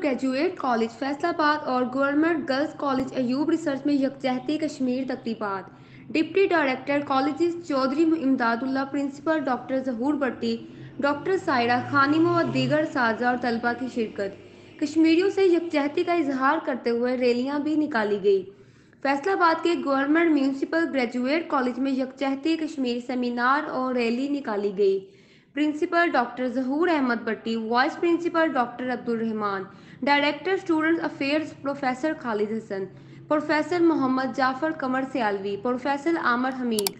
Graduate college Faisalabad और government girls college Ayub research में यकजहती Kashmir तकरीबात। Deputy director college Chaudhry Imdadullah principal doctor Zahoor Bhatti doctor Saira खानिमो व दीगर, साजा और तलबा की शिरकत। कश्मीरियों से यकजहती का इजहार करते हुए रैलियाँ भी निकाली गई। फैसलाबाद के गवर्नमेंट म्यूनसिपल ग्रेजुएट कॉलेज में यकजहती कश्मीर सेमिनार और रैली निकाली गई। Principal doctor Zahoor Ahmed Bhatti, vice principal doctor Abdul Rehman, director student affairs professor Khalid Hasan, professor Mohammad Jafar Qamar Sialvi, professor Amir Hameed,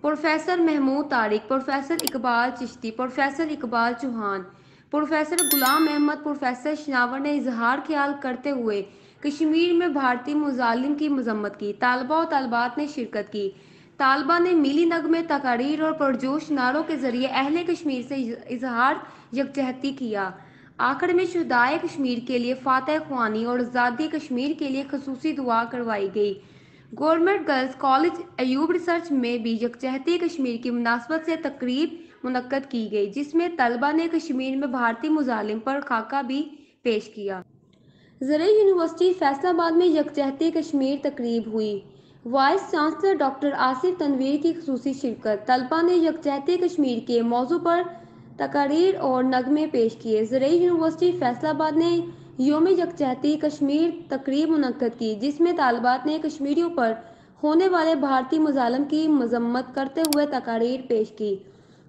professor Mehmood Tariq, professor Iqbal Chishti, professor Iqbal Chauhan, professor Ghulam Ahmed, professor Shanawar ने इजहार ख्याल करते हुए कश्मीर में भारतीय मुजालिम की मजम्मत की, तालबा और तलबात ने शिरकत की। तालबा ने मिली नग में तकारीर और पुरजोश नारों के ज़रिए अहल कश्मीर से इजहार यकजहती किया। आखिर में शुदाए कश्मीर के लिए फातह खुआनी और आज़ादी कश्मीर के लिए खसूसी दुआ करवाई गई। Government girls college Ayub research में भी यकजहती कश्मीर की मुनासबत से तकरीब मुनद की गई, जिसमें तलबा ने कश्मीर में भारतीय मुजालिम पर खाका भी पेश किया। ज़रिए यूनिवर्सिटी फैसलाबाद में यकजहती कश्मीर तकरीब हुई। Vice chancellor doctor Asif Tanveer की खसूसी शिरकत। तलबा ने यकजहती कश्मीर के मौजू पर तकारीर और नगमे पेश किए। ज़रिए यूनिवर्सिटी फैसलाबाद ने योम यकजहती कश्मीर तकरीब मनद की, जिसमें तालबात ने कश्मीरियों पर होने वाले भारतीय मुजालम की मजम्मत करते हुए तकारीर पेश की।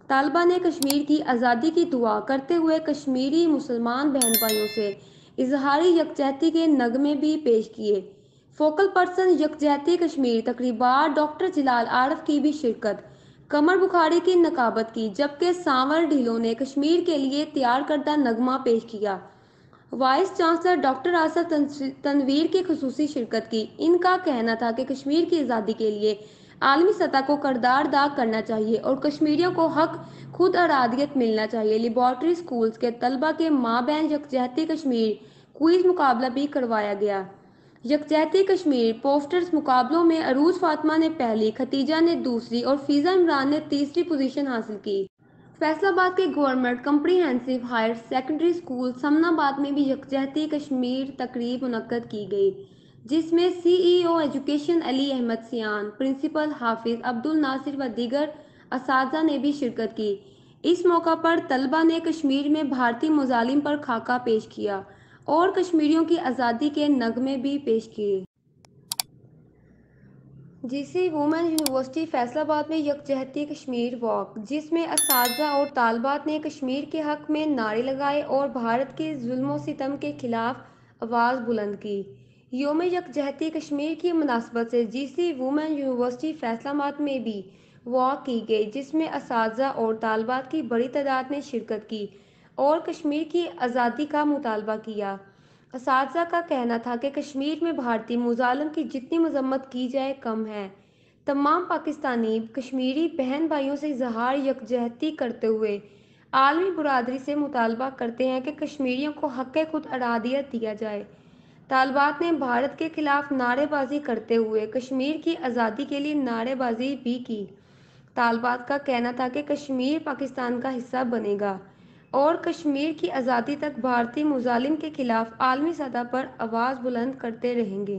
तालबा ने कश्मीर की आज़ादी की दुआ करते हुए कश्मीरी मुसलमान बहन भाइयों से इजहारी यकजहती के नगमे भी पेश किए। फोकल पर्सन यकजहती कश्मीर तकरीबा डॉक्टर जिलाल आरफ की भी शिरकत। कमर बुखारी की नकाबत की, जबकि सांवर ढीलों ने कश्मीर के लिए तैयार करदा नगमा पेश किया। Vice chancellor doctor Asif Tanveer की खसूसी शिरकत की। इनका कहना था कि कश्मीर की आज़ादी के लिए आलमी सतह को करदार अदा करना चाहिए और कश्मीरियों को हक, खुद अरादियत मिलना चाहिए। लेबॉर्ट्री स्कूल्स के तलबा के माँ बहन यकजहती कश्मीर, क्विज मुकाबला भी करवाया गया। यकजहती कश्मीर पोस्टर्स मुकाबलों में अरूज फातमा ने पहली, खतीजा ने दूसरी और फीजा इमरान ने तीसरी पोजीशन हासिल की। फैसलाबाद के government comprehensive higher secondary school Samnabad में भी यकजहती कश्मीर तकरीब मुनद की गई, जिसमें CEO education Ali Ahmed Siyan, principal Hafiz Abdul Nasir व दीगर इस ने भी शिरकत की। इस मौका पर तलबा ने कश्मीर में भारतीय मुजालिम पर खाका पेश किया। और कश्मीरियों की आज़ादी के नगमे भी पेश किए। जीसी वुमेन यूनिवर्सिटी फैसलाबाद में यकजहती कश्मीर वॉक, जिसमें इस और तालबात ने कश्मीर के हक में नारे लगाए और भारत के जुल्म सितम के खिलाफ आवाज़ बुलंद की। योम यकजहती कश्मीर की मुनासबत से जीसी वुमेन यूनिवर्सिटी फैसलाबाद में भी वॉक की गई, जिसमें इस और तालबात की बड़ी तादाद ने शिरकत की। और कश्मीर की आज़ादी का मुतालबा किया। इस का कहना था कि कश्मीर में भारतीय मुजालम की जितनी मजम्मत की जाए, कम है। तमाम पाकिस्तानी, कश्मीरी बहन भाइयों से इजहार, यकजहती करते हुए आलमी बरदरी से मुतालबा करते हैं कि कश्मीरियों को हक खुद अरादियत दिया जाए। तालबात ने भारत के खिलाफ नारेबाजी करते हुए कश्मीर की आज़ादी के लिए नारेबाजी भी की। तालबात का कहना था कि कश्मीर पाकिस्तान का हिस्सा बनेगा। और कश्मीर की आज़ादी तक भारतीय मुजालिम के खिलाफ आलमी सतह पर आवाज़ बुलंद करते रहेंगे।